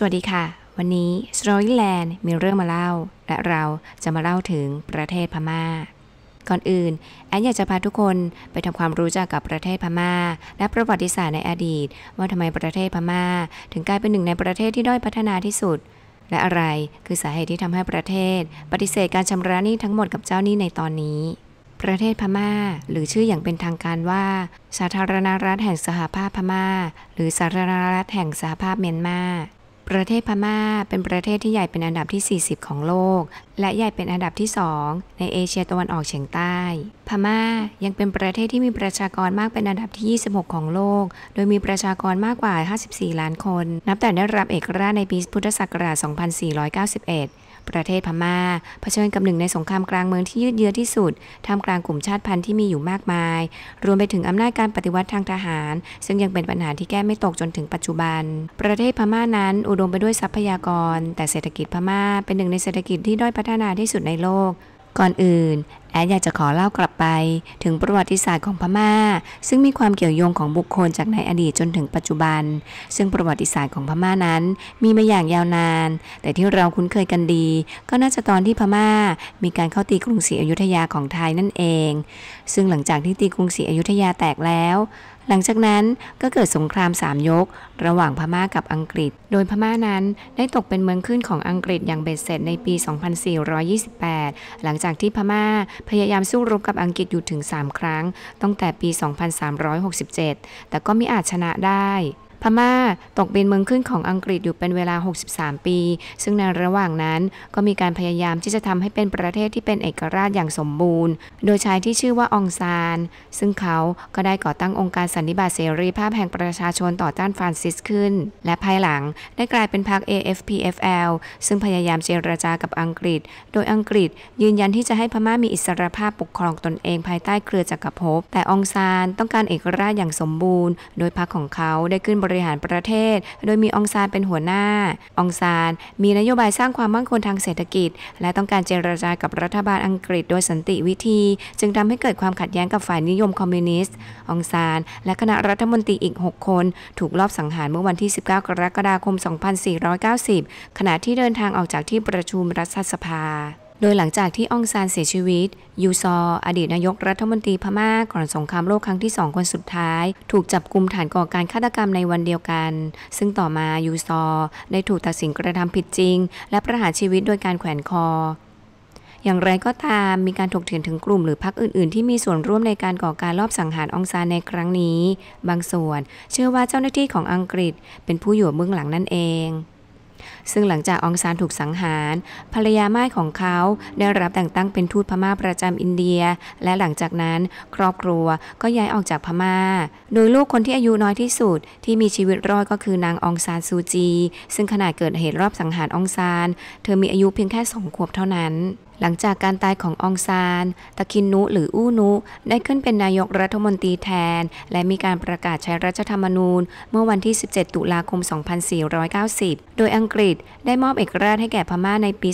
สวัสดีค่ะ วันนี้ Storyland มีเรื่องมาเล่า และเราจะมาเล่าถึงประเทศพม่า ก่อนอื่นแอนอยากจะพาทุกคนไปทำความรู้จักกับประเทศพม่า และประวัติศาสตร์ในอดีต ว่าทำไมประเทศพม่า ถึงกลายเป็นหนึ่งในประเทศที่ด้อยพัฒนาที่สุด และอะไรคือสาเหตุที่ทำให้ประเทศ ปฏิเสธการชำระหนี้ทั้งหมดกับเจ้าหนี้ในตอนนี้ประเทศพม่า หรือชื่ออย่างเป็นทางการว่า สาธารณรัฐแห่งสหภาพพม่า หรือสาธารณรัฐแห่งสหภาพเมียนมา ประเทศพม่าเป็นประเทศที่ใหญ่เป็นอันดับที่ 40 ของโลก และใหญ่เป็นอันดับที่ 2 ในเอเชียตะวันออกเฉียงใต้ พม่ายังเป็นประเทศที่มีประชากรมากเป็นอันดับที่ 26 ของโลก โดยมีประชากรมากกว่า 54 ล้านคน นับแต่ได้รับเอกราชในปีพุทธศักราช 2491 ประเทศพม่าเผชิญกับหนึ่งในสงครามกลางเมืองที่ยืดเยื้อที่สุดท่ามกลางกลุ่มชาติพันธุ์ที่มีอยู่มากมาย รวมไปถึงอำนาจการปฏิวัติทางทหาร ซึ่งยังเป็นปัญหาที่แก้ไม่ตกจนถึงปัจจุบัน ประเทศพม่านั้นอุดมไปด้วยทรัพยากร แต่เศรษฐกิจพม่าเป็นหนึ่งในเศรษฐกิจที่ด้อยพัฒนาที่สุดในโลกก่อนอื่น แอดอยากจะขอเล่ากลับไป ถึงประวัติศาสตร์ของพม่า ซึ่งมีความเกี่ยวโยงของบุคคลจากในอดีตจนถึงปัจจุบัน ซึ่งประวัติศาสตร์ของพม่านั้น มีมาอย่างยาวนาน แต่ที่เราคุ้นเคยกันดี ก็น่าจะตอนที่พม่า มีการเข้าตีกรุงศรีอยุธยาของไทยนั่นเอง ซึ่งหลังจากที่ตีกรุงศรีอยุธยาแตกแล้ว หลังจากนั้นก็เกิดสงครามสามยก ระหว่างพม่ากับอังกฤษ โดยพม่านั้นได้ตกเป็นเมืองขึ้นของอังกฤษอย่างเบ็ดเสร็จในปี 2428 หลังจากที่พม่าพยายามสู้รบกับอังกฤษอยู่ถึง 3 ครั้ง ตั้งแต่ปี 2367 แต่ก็ไม่อาจชนะได้ พม่าตกเป็นเมืองขึ้นของอังกฤษอยู่เป็นเวลา 63 ปี ซึ่งในระหว่างนั้นก็มีการพยายามที่จะทำให้เป็นประเทศที่เป็นเอกราชอย่างสมบูรณ์ โดยใช้ที่ชื่อว่าองซาน ซึ่งเขาก็ได้ก่อตั้งองค์การสันนิบาตเสรีภาพแห่งประชาชนต่อต้านฟรานซิสขึ้น และภายหลังได้กลายเป็นพรรค AFPFL ซึ่งพยายามเจรจากับอังกฤษ โดยอังกฤษยืนยันที่จะให้พม่ามีอิสรภาพปกครองตนเองภายใต้เครือจักรภพ แต่องซานต้องการเอกราชอย่างสมบูรณ์ โดยพรรคของเขาได้ขึ้นบริหารประเทศ โดยมีองซานเป็นหัวหน้า องซานมีนโยบายสร้างความมั่นคงทางเศรษฐกิจ และต้องการเจรจากับรัฐบาลอังกฤษโดยสันติวิธี จึงทำให้เกิดความขัดแย้งกับฝ่ายนิยมคอมมิวนิสต์ องซานและคณะรัฐมนตรีอีก 6 คน ถูกลอบสังหารเมื่อวันที่ 19 กรกฎาคม 2490 ขณะที่เดินทางออกจากที่ประชุมรัฐสภา โดยหลังจากที่องซานเสียชีวิต ยูซอ อดีตนายกรัฐมนตรีพม่าก่อนสงครามโลกครั้งที่สองคนสุดท้าย ถูกจับกุมฐานก่อการฆาตกรรมในวันเดียวกัน ซึ่งต่อมายูซอ ได้ถูกตัดสินกระทำผิดจริง และประหารชีวิตโดยการแขวนคออย่างไรก็ตามมีการถกเถียงถึงกลุ่มหรือพรรคอื่น ๆ ที่มีส่วนร่วมในการก่อการลอบสังหารองซานในครั้งนี้ บางส่วน เชื่อว่าเจ้าหน้าที่ของอังกฤษเป็นผู้อยู่เบื้องหลังนั่นเอง ซึ่งหลังจากองซานถูกสังหาร ภรรยาม่ายของเขาได้รับแต่งตั้งเป็นทูตพม่าประจำอินเดีย และหลังจากนั้นครอบครัวก็ย้ายออกจากพม่า โดยลูกคนที่อายุน้อยที่สุดที่มีชีวิตรอดก็คือนางองซานซูจี ซึ่งขณะเกิดเหตุรอบสังหารองซาน เธอมีอายุเพียงแค่สองขวบเท่านั้นหลังจากการตายขององซาน ตะคินนุหรืออู้นุ ได้ขึ้นเป็นนายกรัฐมนตรีแทน และมีการประกาศใช้รัฐธรรมนูญ เมื่อวันที่ 17 ตุลาคม 2490 โดยอังกฤษได้มอบเอกราชให้แก่พม่าในปี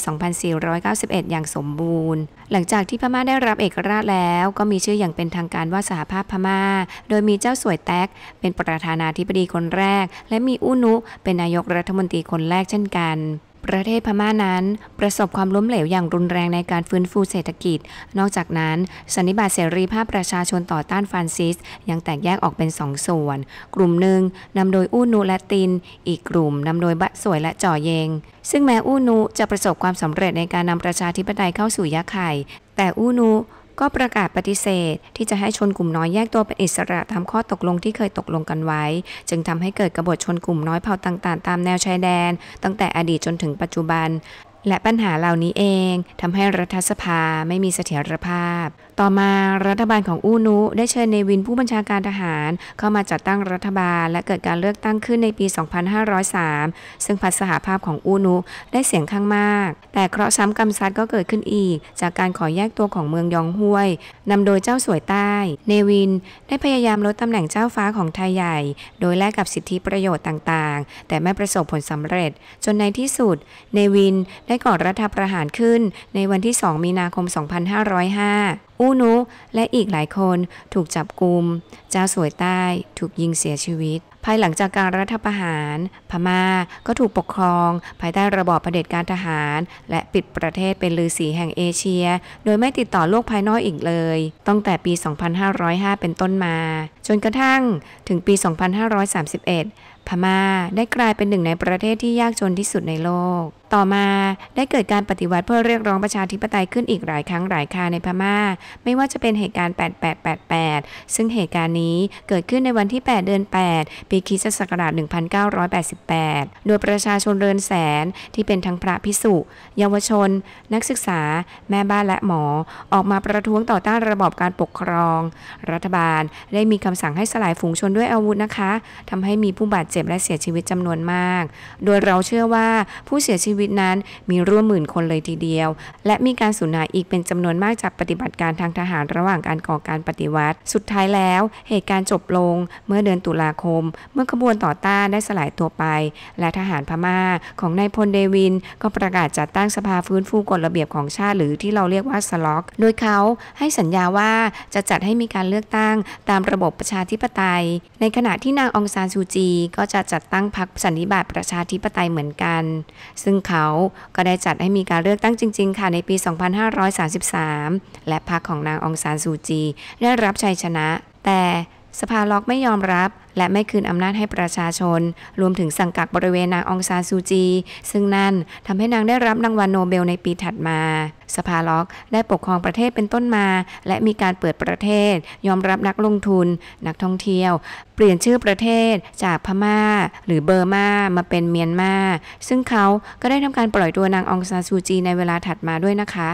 2491 อย่างสมบูรณ์ หลังจากที่พม่าได้รับเอกราชแล้วก็มีชื่ออย่างเป็นทางการว่าสหภาพพม่า โดยมีเจ้าสวยแต๊ก เป็นประธานาธิบดีคนแรก และมีอุ้นุเป็นนายกรัฐมนตรีคนแรกเช่นกัน ประเทศพม่านั้น ประสบความล้มเหลวอย่างรุนแรงในการฟื้นฟูเศรษฐกิจ นอกจากนั้น สันนิบาตเสรีภาพประชาชนต่อต้านฟรานซิส ยังแตกแยกออกเป็นสองส่วน กลุ่มหนึ่งนำโดยอู้นูและติน อีกกลุ่มนำโดยบะสวยและจ่อเยง ซึ่งแม้อู้นูจะประสบความสำเร็จในการนำประชาธิปไตยเข้าสู่ยะไข่แต่อู้นู ก็ประกาศปฏิเสธ ที่จะให้ชนกลุ่มน้อยแยกตัวเป็นอิสระตามข้อตกลงที่เคยตกลงกันไว้ จึงทำให้เกิดกบฏชนกลุ่มน้อยเผ่าต่างๆ ตามแนวชายแดน ตั้งแต่อดีตจนถึงปัจจุบัน และปัญหาเหล่านี้เองทำให้รัฐสภาไม่มีเสถียรภาพ ต่อมารัฐบาลของอูนุได้เชิญเนวินผู้บัญชาการทหาร เข้ามาจัดตั้งรัฐบาล และเกิดการเลือกตั้งขึ้นในปี 2503 ซึ่งพัฒสหภาพของอูนุได้เสียงข้างมาก แต่เคราะห์ซ้ำกรรมซัดก็เกิดขึ้นอีก จากการขอแยกตัวของเมืองยองห้วยนำโดยเจ้าสวยใต้ เนวินได้พยายามลดตำแหน่งเจ้าฟ้าของไทยใหญ่ โดยแลกกับสิทธิประโยชน์ต่างๆ แต่ไม่ประสบผลสำเร็จ จนในที่สุด เนวินได้ก่อรัฐประหารขึ้นในวันที่ 2 มีนาคม 2505 อูนุและอีกหลายคนถูกจับกุม เจ้าสวยใต้ถูกยิงเสียชีวิตภภายหลังจากการรัฐประหาร พม่าก็ถูกปกครอง ภายใต้ระบอบเผด็จการทหาร และปิดประเทศเป็นลือสีแห่งเอเชีย โดยไม่ติดต่อโลกภายนอกอีกเลย ตั้งแต่ปี 2505 เป็นต้นมา จนกระทั่งถึงปี 2531 พม่าได้กลายเป็นหนึ่งในประเทศที่ยากจนที่สุดในโลก ต่อมาได้เกิดการปฏิวัติเพื่อเรียกร้องประชาธิปไตยขึ้นอีกหลายครั้งหลายคราในพม่า ไม่ว่าจะเป็นเหตุการณ์ 8888 ซึ่งเหตุการณ์นี้เกิดขึ้นในวันที่ 8 เดือน 8 ปีคริสตศักราช1988 โดยประชาชนเรือนแสนที่เป็นทั้งพระพิสุเยาวชน นักศึกษา แม่บ้านและหมอ ออกมาประท้วงต่อต้านระบอบการปกครอง รัฐบาลได้มีคำสั่งให้สลายฝูงชนด้วยอาวุธนะคะทำให้มีผู้บาดเจ็บและเสียชีวิตจำนวนมาก โดยเราเชื่อว่าผู้เสียชีวิตนั้นมีร่วมหมื่นคนเลยทีเดียว และมีการสูญหายอีกเป็นจำนวนมากจากปฏิบัติการทางทหารระหว่างการก่อการปฏิวัติ สุดท้ายแล้ว เหตุการณ์จบลงเมื่อเดือนตุลาคม เมื่อขบวนต่อต้านได้สลายตัวไป และทหารพม่าของนายพลเดวิน ก็ประกาศจัดตั้งสภาฟื้นฟูกฎระเบียบของชาติหรือที่เราเรียกว่าสล็อก โดยเขาให้สัญญาว่าจะจัดให้มีการเลือกตั้งตามระบบประชาธิปไตย ในขณะที่นางองซานซูจี ก็จะจัดตั้งพรรคสันนิบาตประชาธิปไตยเหมือนกัน ซึ่งเขา ก็ได้จัดให้มีการเลือกตั้งจริง ๆ ค่ะในปี 2533 และพรรคของนางองซานซูจี ได้รับชัยชนะ แต่ สภาล็อกไม่ยอมรับ และไม่คืนอำนาจให้ประชาชน รวมถึงสังกักบริเวณนางองซานซูจี ซึ่งนั่นทำให้นางได้รับรางวัลโนเบลในปีถัดมา สภาล็อกได้ปกครองประเทศเป็นต้นมา และมีการเปิดประเทศ ยอมรับนักลงทุน นักท่องเที่ยว เปลี่ยนชื่อประเทศจากพม่า หรือเบอร์มามาเป็นเมียนมา ซึ่งเขาก็ได้ทำการปล่อยตัวนางองซานซูจีในเวลาถัดมาด้วยนะคะ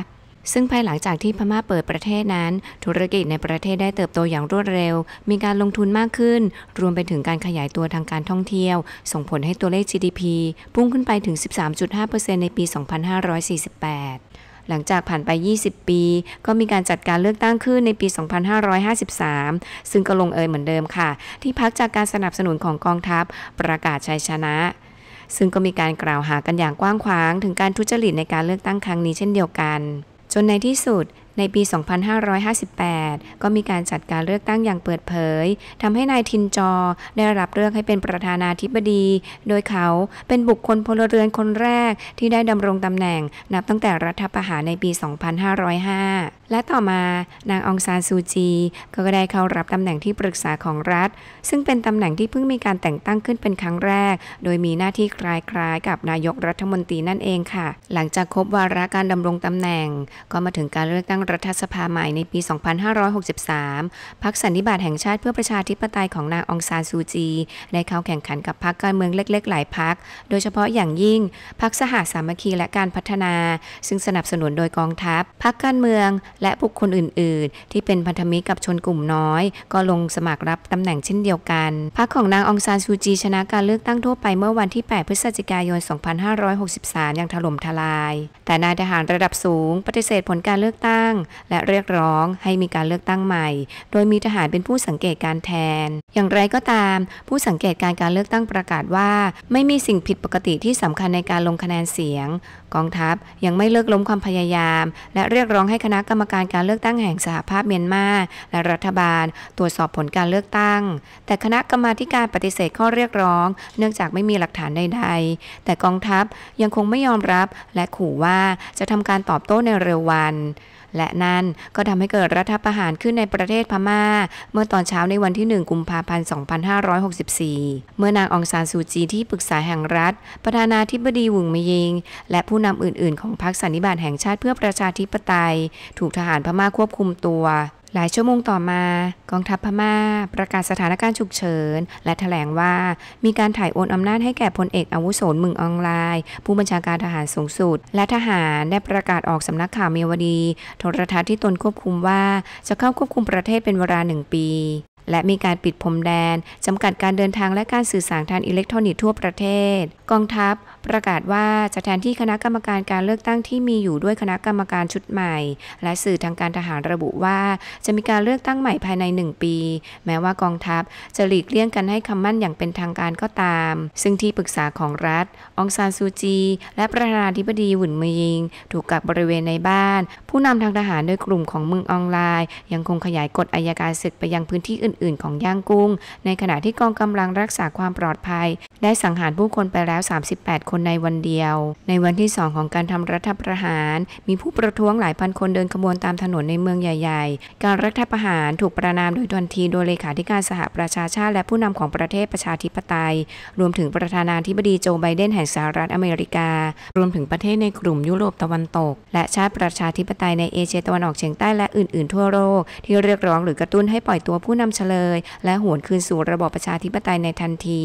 ซึ่งภายหลังจากที่พม่าเปิดประเทศนั้น ธุรกิจในประเทศได้เติบโตอย่างรวดเร็ว มีการลงทุนมากขึ้น รวมไปถึงการขยายตัวทางการท่องเที่ยว ส่งผลให้ตัวเลข GDP พุ่งขึ้นไปถึง 13.5%ในปี 2548 หลังจากผ่านไป 20 ปี ก็มีการจัดการเลือกตั้งขึ้นในปี 2553 ซึ่งก็ลงเอยเหมือนเดิมค่ะ ที่พักจากการสนับสนุนของกองทัพประกาศชัยชนะซึ่งก็มีการกล่าวหากันอย่างกว้างขวาง ถึงการทุจริตในการเลือกตั้งครั้งนี้เช่นเดียวกัน จนในที่สุดในปี 2558 ก็มีการจัดการเลือกตั้งอย่างเปิดเผย ทำให้นายทินจอได้รับเลือกให้เป็นประธานาธิบดี โดยเขาเป็นบุคคลพลเรือนคนแรกที่ได้ดำรงตำแหน่งนับตั้งแต่รัฐประหารในปี 2505 และต่อมานางองซานซูจีก็ได้เข้ารับตำแหน่งที่ปรึกษาของรัฐ ซึ่งเป็นตำแหน่งที่เพิ่งมีการแต่งตั้งขึ้นเป็นครั้งแรก โดยมีหน้าที่คล้ายๆ กับนายกรัฐมนตรีนั่นเองค่ะ หลังจากครบวาระการดำรงตำแหน่ง ก็มาถึงการเลือกตั้งรัฐสภาใหม่ในปี 2563 พรรคสันนิบาตแห่งชาติเพื่อประชาธิปไตยของนางองซานซูจี ได้เข้าแข่งขันกับพรรคการเมืองเล็ก ๆ หลายพรรค โดยเฉพาะอย่างยิ่งพรรคสหสามัคคีและการพัฒนา ซึ่งสนับสนุนโดยกองทัพ พรรคการเมืองและบุคคลอื่น ๆ ที่เป็นพันธมิตรกับชนกลุ่มน้อย ก็ลงสมัครรับตำแหน่งเช่นเดียวกัน พรรคของนางองซานซูจีชนะการเลือกตั้งทั่วไปเมื่อวันที่ 8 พฤศจิกายน 2563 อย่างถล่มทลาย แต่นายทหารระดับสูง ปฏิเสธผลการเลือกตั้ง และเรียกร้องให้มีการเลือกตั้งใหม่ โดยมีทหารเป็นผู้สังเกตการแทน อย่างไรก็ตาม ผู้สังเกตการการเลือกตั้งประกาศว่า ไม่มีสิ่งผิดปกติที่สำคัญในการลงคะแนนเสียง กองทัพยังไม่เลิกล้มความพยายาม และเรียกร้องให้คณะกรรมการการเลือกตั้งแห่งสหภาพเมียนมา และรัฐบาล ตรวจสอบผลการเลือกตั้ง แต่คณะกรรมาการปฏิเสธข้อเรียกร้อง เนื่องจากไม่มีหลักฐานใดๆ แต่กองทัพยังคงไม่ยอมรับและขู่ว่าจะทำการตอบโต้ในเร็ววัน และนั่นก็ทำให้เกิดรัฐประหารขึ้นในประเทศพม่า เมื่อตอนเช้าในวันที่ 1 กุมภาพันธ์ 2564 เมื่อนางองซานซูจีที่ปรึกษาแห่งรัฐ ประธานาธิบดีวุงมยิง และผู้นำอื่น ๆ ของพรรคสันนิบาตแห่งชาติเพื่อประชาธิปไตย ถูกทหารพม่าควบคุมตัว หลายชั่วโมงต่อมากองทัพพม่า ประกาศสถานการณ์ฉุกเฉิน และแถลงว่ามีการถ่ายโอนอำนาจให้แก่พลเอกอาวุโสมึงออนไลน์ผู้บัญชาการทหารสูงสุด และทหารได้ประกาศออกสำนักข่าวเมียวดี โทรทัศน์ที่ตนควบคุมว่าจะเข้าควบคุมประเทศเป็นเวลาหนึ่งปี และมีการปิดพรมแดนจำกัดการเดินทางและการสื่อสารทางอิเล็กทรอนิกส์ทั่วประเทศ กองทัพประกาศว่าจะแทนที่คณะกรรมการการเลือกตั้งที่มีอยู่ด้วยคณะกรรมการชุดใหม่ และสื่อทางการทหารระบุว่า จะมีการเลือกตั้งใหม่ภายใน 1 ปี แม้ว่ากองทัพจะหลีกเลี่ยงกันให้คำมั่นอย่างเป็นทางการก็ตาม ซึ่งที่ปรึกษาของรัฐ องซานซูจี และประธานาธิบดีหวุนมียิง ถูกกักบริเวณในบ้าน ผู้นำทางทหารโดยกลุ่มของมึงออนไลน์ ยังคงขยายกฎอายการศึกไปยังพื้นที่อื่น ๆ ของย่างกุ้ง ในขณะที่กองกำลังรักษาความปลอดภัย ได้สังหารผู้คนไปแล้ว 38 คนในวันเดียว ในวันที่ 2 ของการทำรัฐประหาร มีผู้ประท้วงหลายพันคนเดินขบวนตามถนนในเมืองใหญ่ ๆ การรัฐประหารถูกประนามโดยทันทีโดยเลขาธิการสหประชาชาติ และผู้นำของประเทศประชาธิปไตย รวมถึงประธานาธิบดีโจไบเดนแห่งสหรัฐอเมริกา รวมถึงประเทศในกลุ่มยุโรปตะวันตก และชาติประชาธิปไตยในเอเชียตะวันออกเฉียงใต้และอื่นๆทั่วโลกที่เรียกร้องหรือกระตุ้นให้ปล่อยตัวผู้นำเฉลย และหวนคืนสู่ระบอบประชาธิปไตยในทันที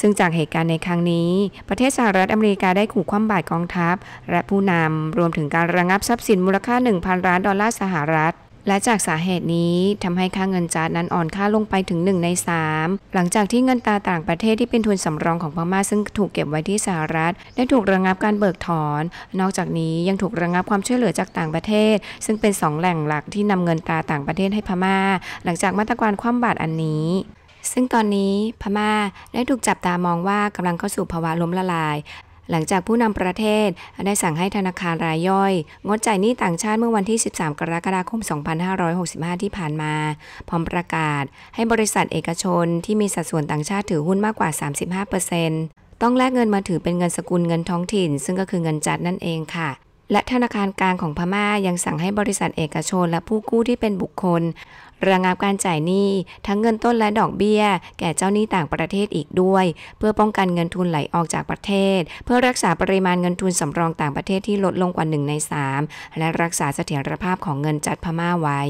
ซึ่งจากเหตุการณ์ในครั้งนี้ ประเทศสหรัฐอเมริกาได้ขู่คว่ำบาตรกองทัพ และผู้นำรวมถึงการระงับทรัพย์สินมูลค่า 1,000 ล้านดอลลาร์สหรัฐ และจากสาเหตุนี้ทำให้ค่าเงินจาดนั้นอ่อนค่าลงไปถึง 1 ใน 3 หลังจากที่เงินตาต่างประเทศที่เป็นทุนสำรองของพม่าซึ่งถูกเก็บไว้ที่สหรัฐ ได้ถูกระงับการเบิกถอน นอกจากนี้ยังถูกระงับความช่วยเหลือจากต่างประเทศ ซึ่งเป็น 2 แหล่งหลักที่นำเงินตาต่างประเทศให้พม่า หลังจากมาตรการคว่ำบาตรอันนี้ซึ่งตอนนี้พม่าได้ถูกจับตามองว่ากำลังเข้าสู่ภาวะล้มละลาย หลังจากผู้นำประเทศได้สั่งให้ธนาคารรายย่อย งดจ่ายหนี้ต่างชาติเมื่อวันที่ 13 กรกฎาคม 2565 ที่ผ่านมา พร้อมประกาศให้บริษัทเอกชนที่มีสัดส่วนต่างชาติถือหุ้นมากกว่า 35%ต้องแลกเงินมาถือเป็นเงินสกุลเงินท้องถิ่น ซึ่งก็คือเงินจัดนั่นเองค่ะและธนาคารกลางของพม่ายังสั่งให้บริษัทเอกชนและผู้กู้ที่เป็นบุคคล ระงับการจ่ายหนี้ทั้งเงินต้นและดอกเบี้ย แก่เจ้าหนี้ต่างประเทศอีกด้วย เพื่อป้องกันเงินทุนไหลออกจากประเทศ เพื่อรักษาปริมาณเงินทุนสำรองต่างประเทศที่ลดลงกว่า1ใน3และรักษาเสถียรภาพของเงินจัดพม่าไว้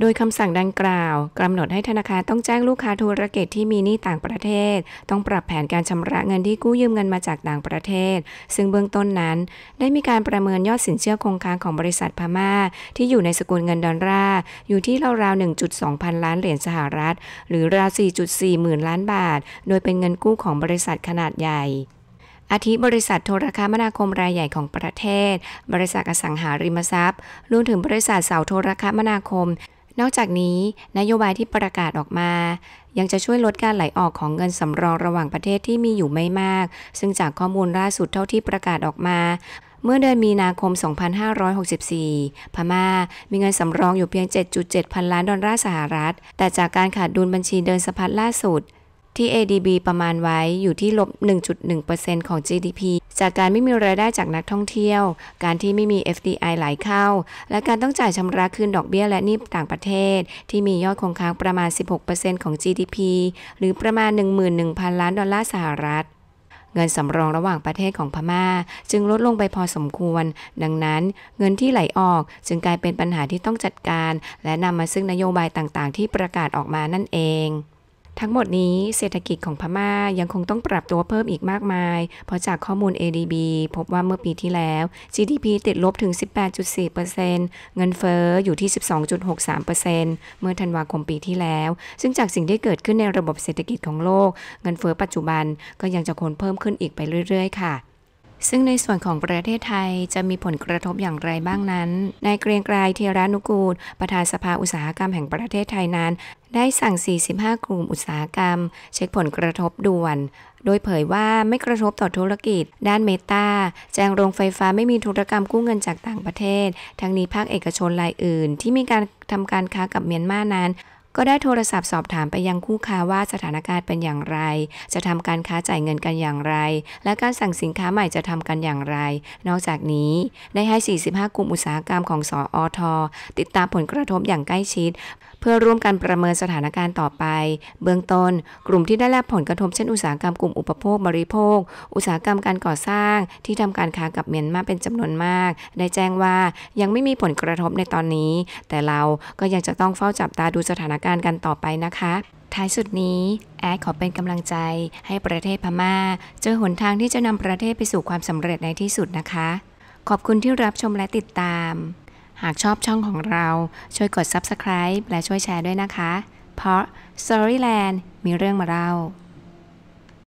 โดยคำสั่งดังกล่าวกำหนดให้ธนาคารต้องแจ้งลูกค้าธุรกิจที่มีหนี้ต่างประเทศ ต้องปรับแผนการชำระเงินที่กู้ยืมเงินมาจากต่างประเทศ ซึ่งเบื้องต้นนั้น ได้มีการประเมินยอดสินเชื่อคงค้างของบริษัทพม่า ที่อยู่ในสกุลเงินดอลลาร์อยู่ที่ราวๆ1.2 พันล้านเหรียญสหรัฐ หรือราว 4.4 หมื่นล้านบาท โดยเป็นเงินกู้ของบริษัทขนาดใหญ่อาทิบริษัทโทรคมนาคมรายใหญ่ของประเทศ บริษัทอสังหาริมทรัพย์รวมถึงบริษัทเสาโทรคมนาคม นอกจากนี้นโยบายที่ประกาศออกมา ยังจะช่วยลดการไหลออกของเงินสำรองระหว่างประเทศที่มีอยู่ไม่มาก ซึ่งจากข้อมูลล่าสุดเท่าที่ประกาศออกมาเมื่อเดือนมีนาคม 2564 พม่า มีเงินสำรองอยู่เพียง 7.7 พันล้านดอลลาร์สหรัฐ แต่จากการขาดดุลบัญชีเดินสะพัดล่าสุด ที่ ADB ประมาณไว้อยู่ที่ลบ 1.1%ของ GDP จากการไม่มีรายได้จากนักท่องเที่ยว การที่ไม่มี FDI ไหลเข้า และการต้องจ่ายชำระคืนดอกเบี้ยและหนี้ต่างประเทศ ที่มียอดคงค้างประมาณ 16%ของ GDP หรือประมาณ 11,000 ล้านดอลลาร์สหรัฐเงินสำรองระหว่างประเทศของพมา่า จึงลดลงไปพอสมควร ดังนั้น เงินที่ไหลออกจึงกลายเป็นปัญหาที่ต้องจัดการ และนำมาซึ่งนโยบายต่างๆ ที่ประกาศออกมานั่นเอง ทั้งหมดนี้เศรษฐกิจของพม่ายังคงต้องปรับตัวเพิ่มอีกมากมาย เพราะจากข้อมูล ADB พบว่าเมื่อปีที่แล้ว GDP ติดลบถึง 18.4%เงินเฟอ้ออยู่ที่ 12.63%เมื่อธันวาคมปีที่แล้ว ซึ่งจากสิ่งที่เกิดขึ้นในระบบเศรษฐกิจของโลก เงินเฟอ้อปัจจุบันก็ยังจะคงเพิ่มขึ้นอีกไปเรื่อย ๆ ค่ะ ซึ่งในส่วนของประเทศไทยจะมีผลกระทบอย่างไรบ้างนั้นนายเกรียงไกรเทรานุกูล ประธานสภาอุตสาหกรรมแห่งประเทศไทยนั้น ได้สั่ง 45 กลุ่มอุตสาหกรรม เช็คผลกระทบด่วน โดยเผยว่าไม่กระทบต่อธุรกิจ ด้านเมตาแจ้งโรงไฟฟ้าไม่มีธุรกรรมกู้เงินจากต่างประเทศ ทั้งนี้ภาคเอกชนรายอื่น ที่มีการทำการค้ากับเมียนมานั้น ก็ได้โทรศัพท์สอบถามไปยังคู่ค้าว่าสถานการณ์เป็นอย่างไร จะทำการค้าจ่ายเงินกันอย่างไร และการสั่งสินค้าใหม่จะทำกันอย่างไร นอกจากนี้ได้ให้ 45 กลุ่มอุตสาหกรรมของสออทติดตามผลกระทบอย่างใกล้ชิด เพื่อร่วมกันประเมินสถานการณ์ต่อไป เบื้องต้น กลุ่มที่ได้รับผลกระทบเช่นอุตสาหกรรมกลุ่มอุปโภคบริโภค อุตสาหกรรมการก่อสร้าง ที่ทำการค้ากับเมียนมาเป็นจำนวนมาก ได้แจ้งว่ายังไม่มีผลกระทบในตอนนี้ แต่เราก็ยังจะต้องเฝ้าจับตาดูสถานการณ์กันต่อไปนะคะท้ายสุดนี้แอดขอเป็นกำลังใจให้ประเทศพมา่า เจอหนทางที่จะนำประเทศไปสู่ความสำเร็จในที่สุดนะคะ ขอบคุณที่รับชมและติดตาม หากชอบช่องของเราช่วยกด Subscribe และช่วยแชร์ด้วยนะคะ เพราะ Storyland มีเรื่องมาเล่า